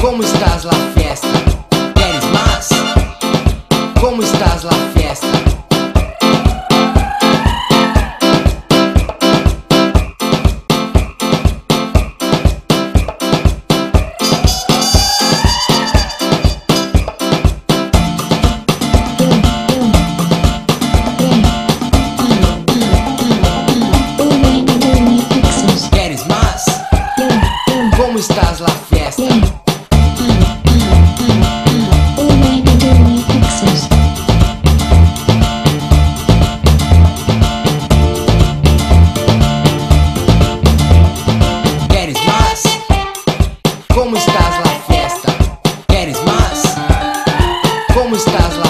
Como estás lá festa? Queres mais? Como estás lá festa? Como estás lá estás lá festa? Queres mais? Como estás lá?